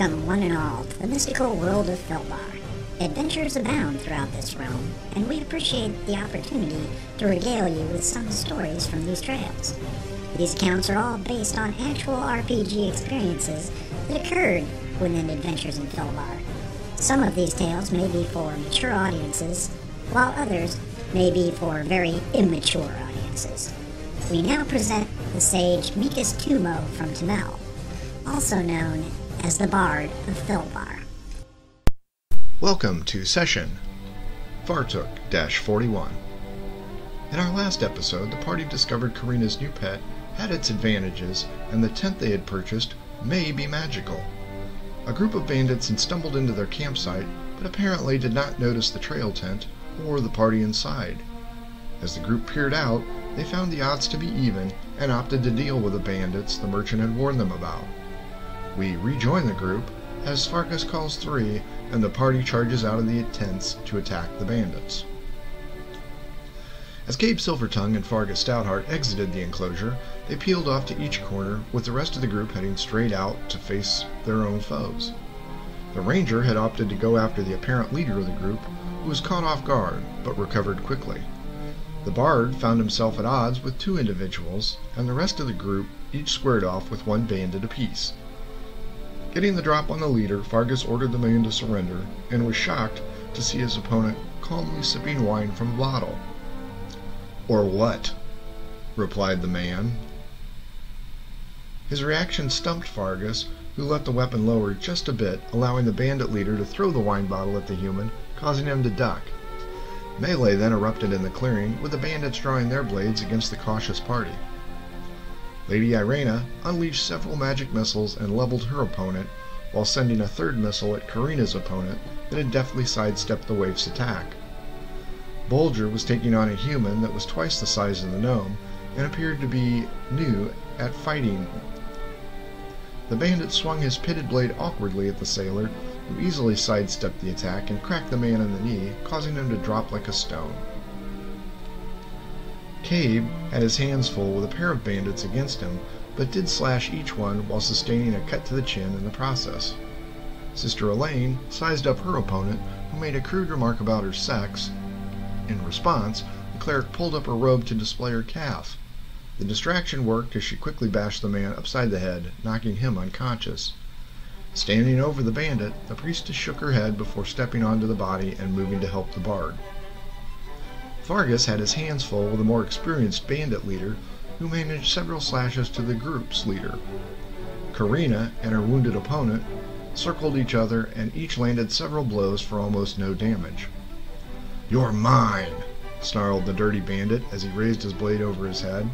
Welcome, one and all, to the mystical world of Filbar. Adventures abound throughout this realm, and we appreciate the opportunity to regale you with some stories from these trails. These accounts are all based on actual RPG experiences that occurred within Adventures in Filbar. Some of these tales may be for mature audiences, while others may be for very immature audiences. We now present the sage Mikas Tumo from Tamel, also known as the Bard of Filbar. Welcome to Session Fartook 41. In our last episode, the party discovered Karina's new pet had its advantages, and the tent they had purchased may be magical. A group of bandits had stumbled into their campsite, but apparently did not notice the trail tent or the party inside. As the group peered out, they found the odds to be even and opted to deal with the bandits the merchant had warned them about. We rejoin the group as Fargus calls three and the party charges out of the tents to attack the bandits. As Cabe Silvertongue and Fargus Stoutheart exited the enclosure, they peeled off to each corner, with the rest of the group heading straight out to face their own foes. The ranger had opted to go after the apparent leader of the group, who was caught off guard, but recovered quickly. The bard found himself at odds with two individuals, and the rest of the group each squared off with one bandit apiece. Getting the drop on the leader, Fargus ordered the man to surrender, and was shocked to see his opponent calmly sipping wine from a bottle. Or what? replied the man. His reaction stumped Fargus, who let the weapon lower just a bit, allowing the bandit leader to throw the wine bottle at the human, causing him to duck. Melee then erupted in the clearing, with the bandits drawing their blades against the cautious party. Lady Irena unleashed several magic missiles and leveled her opponent, while sending a third missile at Karina's opponent that had deftly sidestepped the waif's attack. Bulger was taking on a human that was twice the size of the gnome and appeared to be new at fighting. The bandit swung his pitted blade awkwardly at the sailor, who easily sidestepped the attack and cracked the man in the knee, causing him to drop like a stone. Cabe had his hands full with a pair of bandits against him, but did slash each one while sustaining a cut to the chin in the process. Sister Elaine sized up her opponent, who made a crude remark about her sex. In response, the cleric pulled up her robe to display her calf. The distraction worked as she quickly bashed the man upside the head, knocking him unconscious. Standing over the bandit, the priestess shook her head before stepping onto the body and moving to help the bard. Fargus had his hands full with a more experienced bandit leader who managed several slashes to the group's leader. Karina and her wounded opponent circled each other and each landed several blows for almost no damage. You're mine, snarled the dirty bandit as he raised his blade over his head.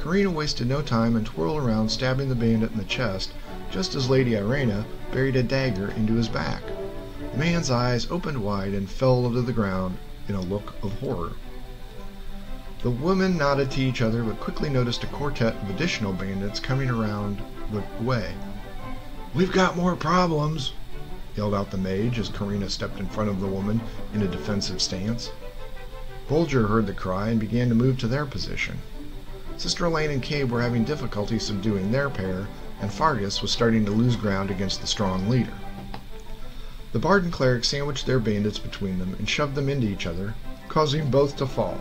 Karina wasted no time and twirled around stabbing the bandit in the chest just as Lady Irena buried a dagger into his back. The man's eyes opened wide and fell to the ground in a look of horror. The women nodded to each other, but quickly noticed a quartet of additional bandits coming around the way. We've got more problems, yelled out the mage as Karina stepped in front of the woman in a defensive stance. Bulger heard the cry and began to move to their position. Sister Elaine and Cabe were having difficulty subduing their pair, and Fargus was starting to lose ground against the strong leader. The bard and cleric sandwiched their bandits between them and shoved them into each other, causing both to fall.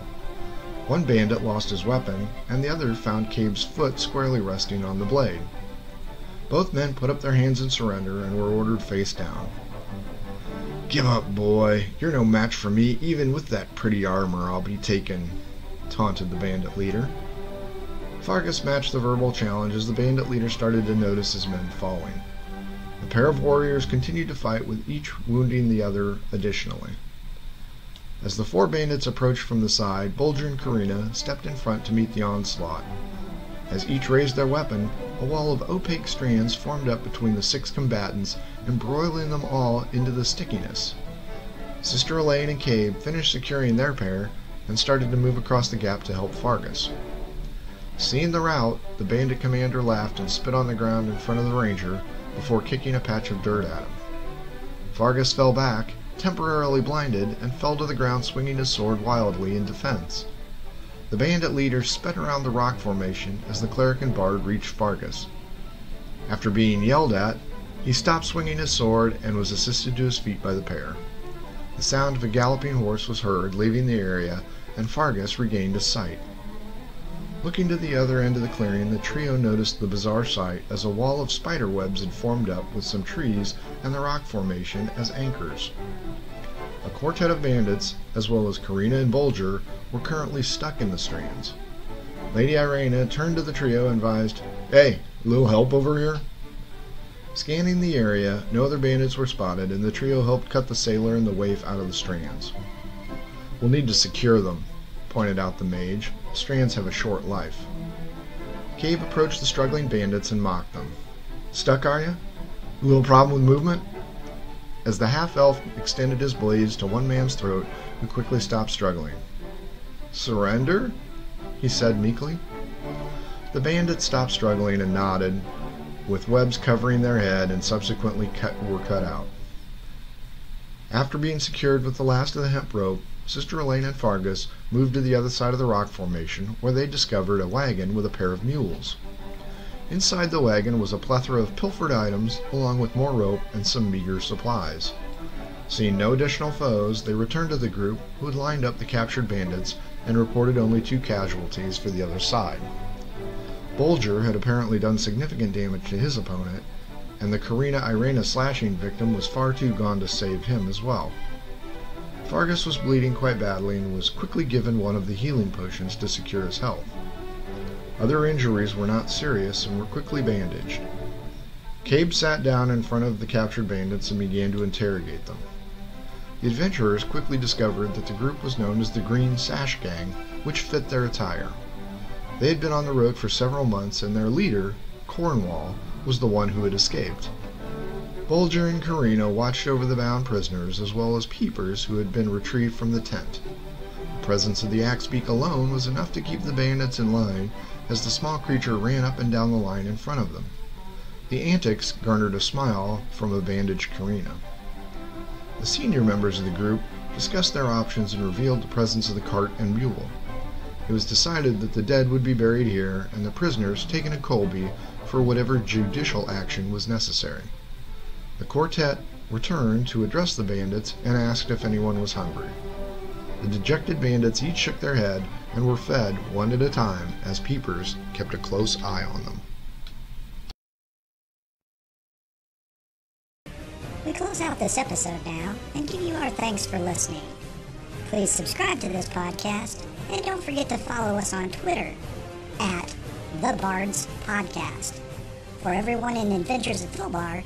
One bandit lost his weapon, and the other found Cabe's foot squarely resting on the blade. Both men put up their hands in surrender and were ordered face down. Give up, boy. You're no match for me, even with that pretty armor I'll be taking, taunted the bandit leader. Fargus matched the verbal challenge as the bandit leader started to notice his men falling. The pair of warriors continued to fight, with each wounding the other additionally. As the four bandits approached from the side, Bulger and Karina stepped in front to meet the onslaught. As each raised their weapon, a wall of opaque strands formed up between the six combatants, embroiling them all into the stickiness. Sister Elaine and Cabe finished securing their pair and started to move across the gap to help Fargus. Seeing the rout, the bandit commander laughed and spit on the ground in front of the ranger, before kicking a patch of dirt at him. Fargus fell back, temporarily blinded, and fell to the ground swinging his sword wildly in defense. The bandit leader sped around the rock formation as the cleric and bard reached Fargus. After being yelled at, He stopped swinging his sword and was assisted to his feet by the pair. The sound of a galloping horse was heard leaving the area, and Fargus regained his sight. Looking to the other end of the clearing, the trio noticed the bizarre sight as a wall of spider webs had formed up with some trees and the rock formation as anchors. A quartet of bandits, as well as Karina and Bulger, were currently stuck in the strands. Lady Irena turned to the trio and advised, Hey, a little help over here? Scanning the area, no other bandits were spotted, and the trio helped cut the sailor and the waif out of the strands. We'll need to secure them, pointed out the mage. Strands have a short life. Cabe approached the struggling bandits and mocked them. Stuck, are you? A little problem with movement? As the half elf extended his blades to one man's throat, who quickly stopped struggling. Surrender? he said meekly. The bandits stopped struggling and nodded, with webs covering their head and subsequently cut, were cut out. After being secured with the last of the hemp rope, Sister Elaine and Fargus moved to the other side of the rock formation, where they discovered a wagon with a pair of mules. Inside the wagon was a plethora of pilfered items, along with more rope and some meager supplies. Seeing no additional foes, they returned to the group, who had lined up the captured bandits, and reported only two casualties for the other side. Bulger had apparently done significant damage to his opponent, and the Karina Irena slashing victim was far too gone to save him as well. Fargus was bleeding quite badly and was quickly given one of the healing potions to secure his health. Other injuries were not serious and were quickly bandaged. Cabe sat down in front of the captured bandits and began to interrogate them. The adventurers quickly discovered that the group was known as the Green Sash Gang, which fit their attire. They had been on the road for several months, and their leader, Cornwall, was the one who had escaped. Bulger and Karina watched over the bound prisoners, as well as Peepers, who had been retrieved from the tent. The presence of the Axbeak alone was enough to keep the bandits in line, as the small creature ran up and down the line in front of them. The antics garnered a smile from a bandaged Karina. The senior members of the group discussed their options and revealed the presence of the cart and mule. It was decided that the dead would be buried here and the prisoners taken to Colby for whatever judicial action was necessary. The quartet returned to address the bandits and asked if anyone was hungry. The dejected bandits each shook their head and were fed one at a time as peepers kept a close eye on them. We close out this episode now and give you our thanks for listening. Please subscribe to this podcast and don't forget to follow us on Twitter at The Bards Podcast. For everyone in Adventures at Filbar,